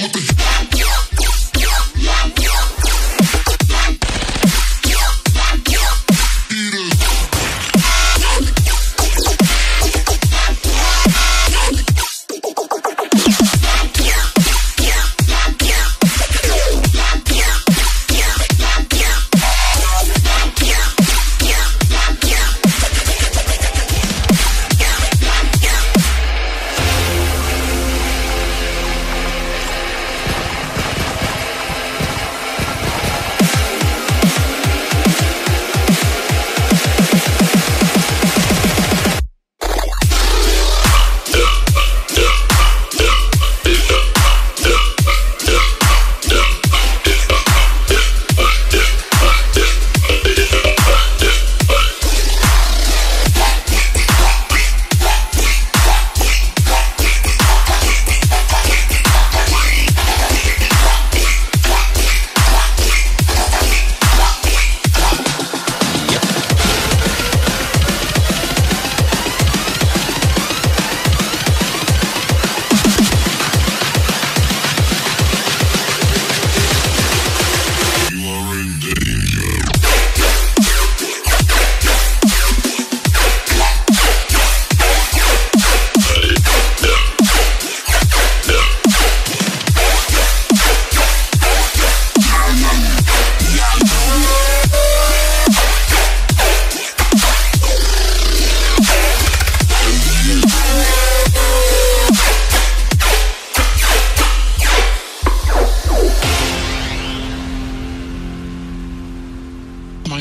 call.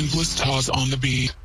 Endless pause on the beat.